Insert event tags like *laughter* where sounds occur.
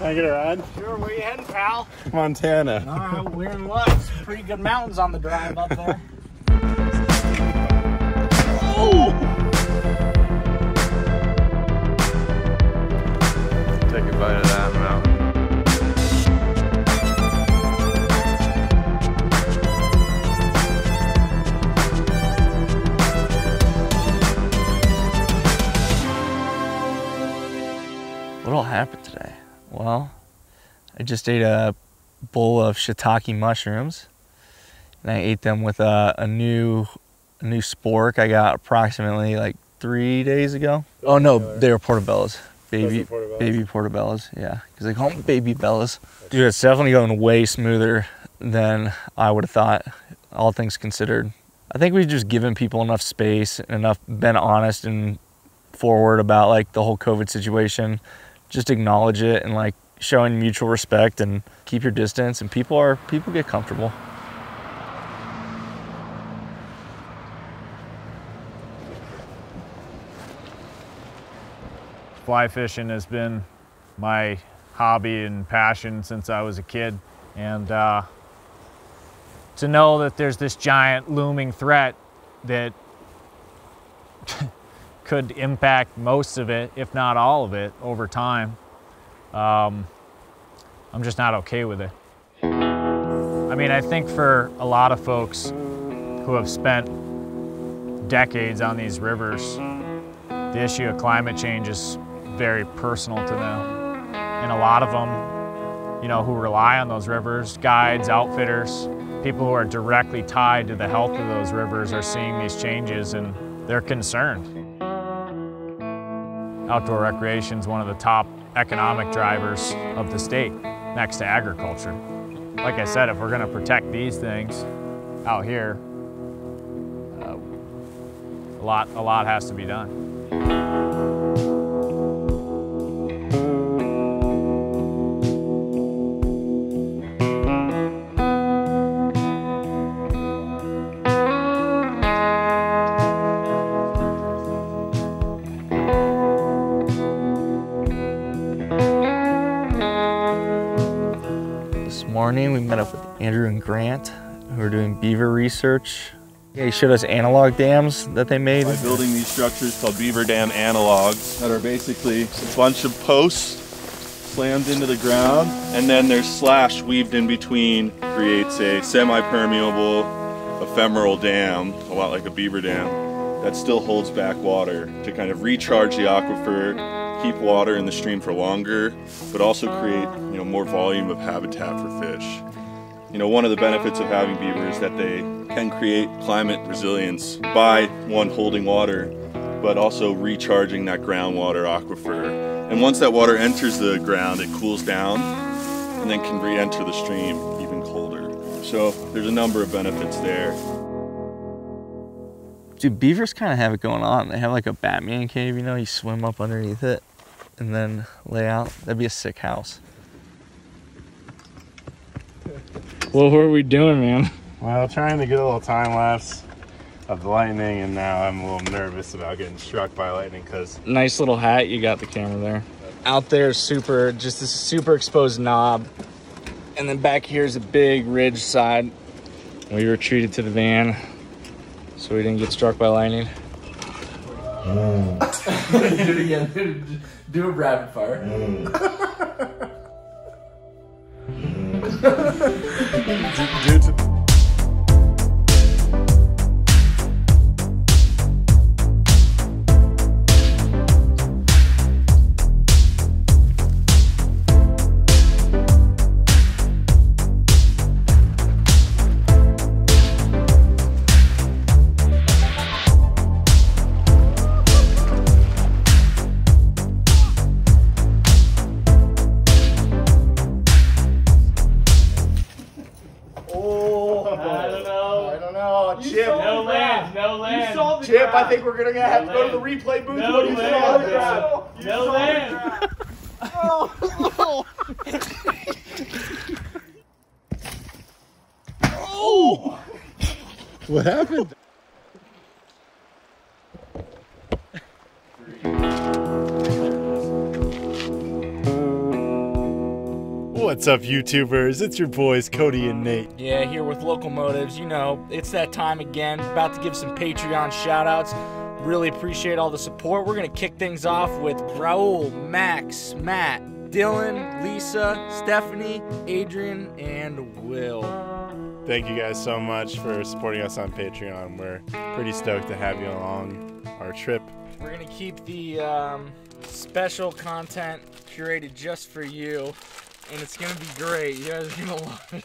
Can I get a ride? Sure, where you heading, pal? Montana. All right, we're in Lutz. Pretty good mountains on the drive up there. Take a bite of that mountain. What all happened today? Well, I just ate a bowl of shiitake mushrooms, and I ate them with a, a new a new spork I got approximately like three days ago. Oh no, they were portobellos, baby portobellos? baby portobellos. Yeah, because they call them baby bellas. Dude, it's definitely going way smoother than I would have thought. All things considered, I think we've just given people enough space, and enough been honest and forward about like the whole COVID situation. Just acknowledge it and like showing mutual respect and keep your distance and people are people get comfortable. fly fishing has been my hobby and passion since I was a kid. And uh, to know that there's this giant looming threat that *laughs* could impact most of it, if not all of it, over time, um, I'm just not okay with it. I mean, I think for a lot of folks who have spent decades on these rivers, the issue of climate change is very personal to them. And a lot of them, you know, who rely on those rivers, guides, outfitters, people who are directly tied to the health of those rivers are seeing these changes and they're concerned. Outdoor recreation is one of the top economic drivers of the state, next to agriculture. Like I said, if we're gonna protect these things out here, uh, a lot, a lot has to be done. Morning we met up with Andrew and Grant who are doing beaver research. He showed us analog dams that they made. by building these structures called beaver dam analogs that are basically a bunch of posts slammed into the ground and then there's slash weaved in between creates a semi-permeable ephemeral dam a lot like a beaver dam that still holds back water to kind of recharge the aquifer keep water in the stream for longer but also create you know more volume of habitat for fish you know, one of the benefits of having beaver is that they can create climate resilience by one holding water, but also recharging that groundwater aquifer. And once that water enters the ground, it cools down and then can re-enter the stream even colder. So there's a number of benefits there. Dude, beavers kind of have it going on. They have like a Batman cave, you know, you swim up underneath it and then lay out. That'd be a sick house. Well, what are we doing, man? Well, trying to get a little time lapse of the lightning, and now I'm a little nervous about getting struck by lightning because Nice little hat. You got the camera there. Out there, super, just this super exposed knob. And then back here is a big ridge side. We retreated to the van so we didn't get struck by lightning. Do it again. Do a rapid fire. due hmm. *laughs* *laughs* *laughs* land. Chip, I think we're gonna have to go to the replay booth. No What do you land, think? bro. No land. what happened? What's up, YouTubers? It's your boys, Cody and Nate. Yeah, here with Local Motives. You know, it's that time again. About to give some Patreon shout outs. Really appreciate all the support. We're going to kick things off with Raul, Max, Matt, Dylan, Lisa, Stephanie, Adrian, and Will. Thank you guys so much for supporting us on Patreon. We're pretty stoked to have you along our trip. We're going to keep the um, special content curated just for you, and it's to be great. You guys are to *laughs* love it.